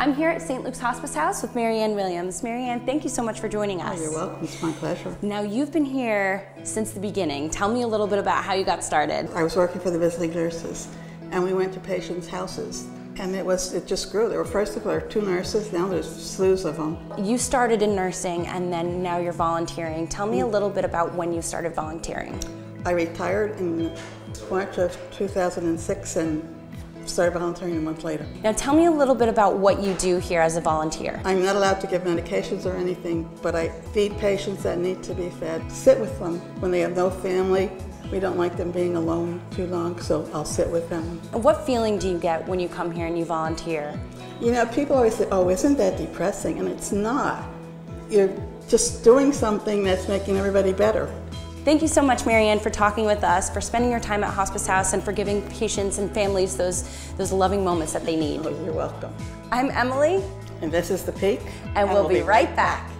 I'm here at St. Luke's Hospice House with Marianne Williams. Marianne, thank you so much for joining us. Oh, you're welcome. It's my pleasure. Now, you've been here since the beginning. Tell me a little bit about how you got started. I was working for the visiting nurses, and we went to patients' houses. And it was it just grew. There were first of all two nurses, now there's slews of them. You started in nursing and then now you're volunteering. Tell me a little bit about when you started volunteering. I retired in March of 2006 and started volunteering a month later. Now tell me a little bit about what you do here as a volunteer. I'm not allowed to give medications or anything, but I feed patients that need to be fed, sit with them when they have no family. We don't like them being alone too long, so I'll sit with them. What feeling do you get when you come here and you volunteer? You know, people always say, oh, isn't that depressing? And it's not. You're just doing something that's making everybody better. Thank you so much, Marianne, for talking with us, for spending your time at Hospice House, and for giving patients and families those, those loving moments that they need. Oh, you're welcome. I'm Emily. And this is The Peak. And, and we'll, we'll, be, be right back. back.